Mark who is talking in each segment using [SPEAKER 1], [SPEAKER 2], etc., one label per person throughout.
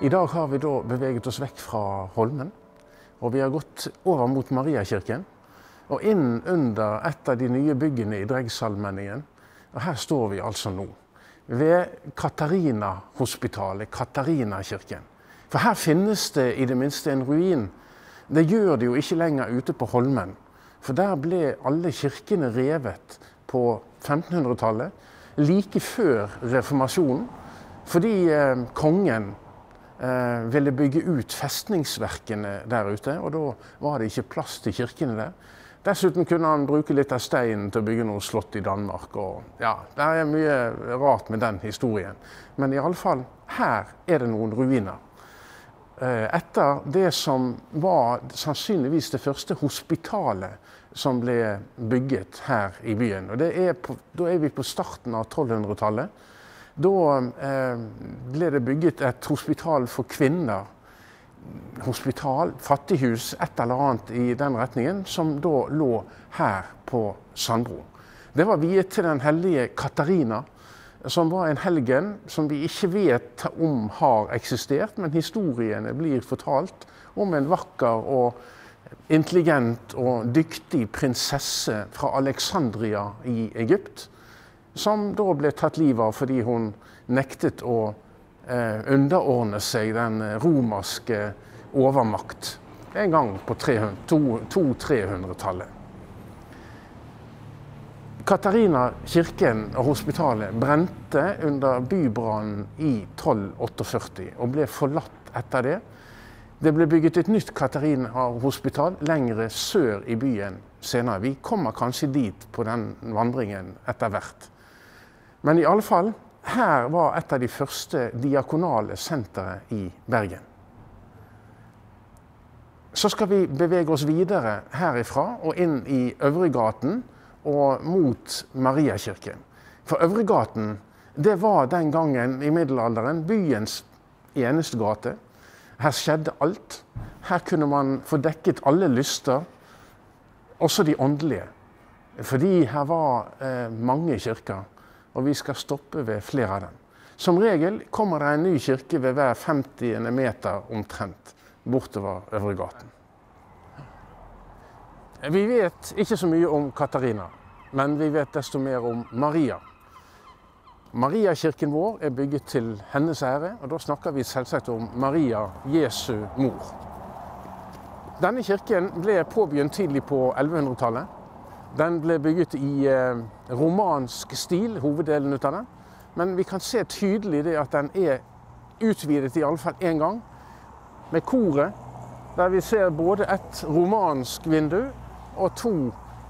[SPEAKER 1] I dag har vi da beveget oss vekk fra Holmen, og vi har gått over mot Mariakirken. Og inn under et av de nye byggene i Dregsallmenningen. Og her står vi altså nå. Ved Katarina-hospitalet, Katarinakirken. For her finnes det i det minste en ruin. Det gjør det jo ikke lenger ute på Holmen. For der ble alle kirkene revet på 1500-tallet, like før reformasjonen. Fordi eh, kongen eh, ville bygge ut festningsverkene der ute, og da var det ikke plass til kirkene der. Dessuten kunne han bruke litt av steinen til å bygge noe slott i Danmark. Og ja, Det er mye rart med den historien. Men iallfall, her er det noen ruiner. Eh, etter det som var sannsynligvis det første hospitalet som ble bygget her i byen. Og er på, da er vi på starten av 1200-tallet. Da eh, ble det bygget et hospital for kvinner hospital, fattighus, et eller annet i den retningen, som da lå her på Sandbro. Det var viet til den hellige Katarina, som var en helgen som vi ikke vet om har eksistert, men historiene blir fortalt om en vakker og intelligent og dyktig prinsesse fra Alexandria i Egypt, som da ble tatt livet av fordi hun nektet å Eh, underordne seg den romerske overmakt en gang på 200-300-tallet. Katarina kirken og hospitalet brente under bybrannen i 1248 og ble forlatt etter det. Det ble bygget et nytt Katarina-hospital lengre sør i byen senere. Vi kommer kanskje dit på den vandringen etter hvert. Men i alle fall, her var et av de første diakonale sentre i Bergen. Så skal vi bevege oss videre herifra og inn i Øvregaten og mot Mariakirken. For Øvregaten det var den gangen i middelalderen byens eneste gate. Her skjedde alt. Her kunne man få dekket alle lyster, også de åndelige. Fordi her var eh, mange kirker og vi skal stoppe ved flere av dem. Som regel kommer det en ny kirke ved hver 50. meter omtrent bortover Øvregaten. Vi vet ikke så mye om Katarina, men vi vet desto mer om Maria. Mariakirken vår er bygget til hennes ære, og da snakker vi selvsagt om Maria, Jesu mor. Denne kirken ble påbegynt tidlig på 1100-tallet. Den ble bygget i eh, romansk stil, hoveddelen av den. Men vi kan se tydelig det at den er utvidet i alle fall én gang. Med koret, der vi ser både et romansk vindu og to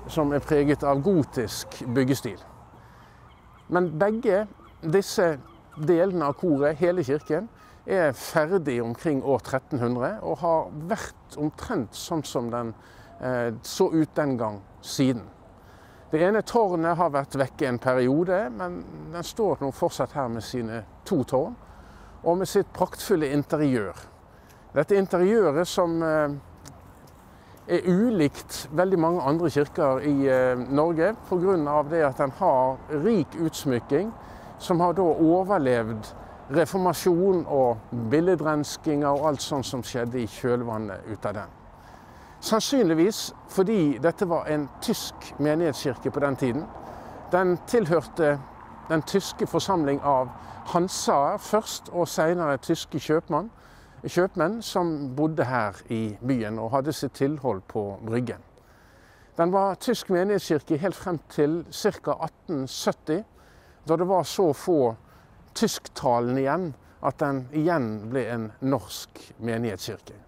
[SPEAKER 1] som er preget av gotisk byggestil. Men begge disse delene av koret, hele kirken, er ferdig omkring år 1300 og har vært omtrent sånn som den så ut den gang siden. Det ene tårnet har vært vekke en periode, men den står nå fortsatt her med sine to tårn. Og med sitt praktfulle interiør. Dette interiøret som eh, er ulikt veldig mange andre kirker i eh, Norge pga. det at den har rik utsmykking, som har da overlevd reformasjon og billedrenskinger og alt sånt som skjedde i kjølvannet ut av den. Sannsynligvis fordi dette var en tysk menighetskirke på den tiden. Den tilhørte den tyske forsamling av hansaer først, og senere tyske kjøpmann, kjøpmenn som bodde her i byen og hadde sitt tilhold på Bryggen. Den var tysk menighetskirke helt frem til ca. 1870, da det var så få tysktalende igjen at den igjen ble en norsk menighetskirke.